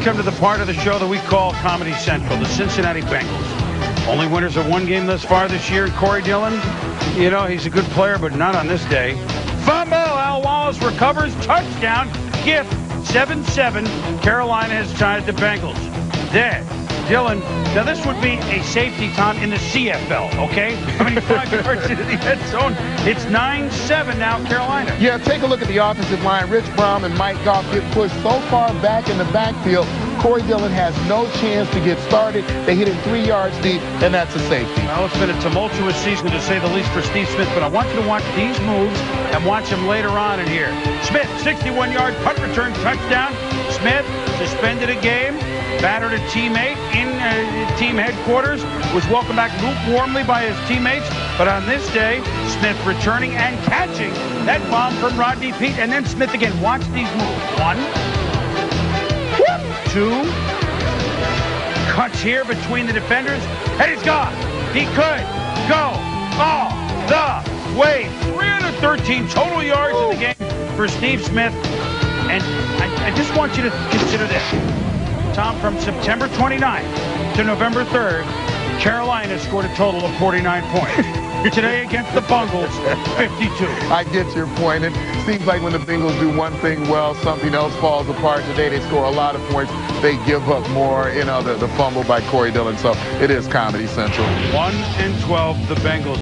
come to the part of the show that we call Comedy Central, the Cincinnati Bengals. Only winners of one game thus far this year. Corey Dillon, you know, he's a good player, but not on this day. Fumble, Al Wallace recovers, touchdown, gift, 7-7. Carolina has tied the Bengals. Then, Dillon, now this would be a safety time in the CFL, okay? I mean, five yards into the end zone. It's 9-7 now, Carolina. Yeah, take a look at the offensive line. Rich Brown and Mike Goff get pushed so far back in the backfield. Corey Dillon has no chance to get started. They hit him three yards deep, and that's a safety. Well, it's been a tumultuous season, to say the least, for Steve Smith, but I want you to watch these moves and watch him later on in here. Smith, 61-yard punt return touchdown. Smith suspended a game, battered a teammate in uh, team headquarters, was welcomed back lukewarmly by his teammates, but on this day, Smith returning and catching that bomb from Rodney Peete. and then Smith again. Watch these moves. One, two, cuts here between the defenders, and he's gone. He could go all the way. 313 total yards in the game for Steve Smith. And I, I just want you to consider this. Tom, from September 29th to November 3rd, Carolina scored a total of 49 points. Today against the Bungles, 52. I get your point. It seems like when the Bengals do one thing well, something else falls apart. Today they score a lot of points. They give up more, you know, the, the fumble by Corey Dillon. So it is Comedy Central. 1 and 12, the Bengals.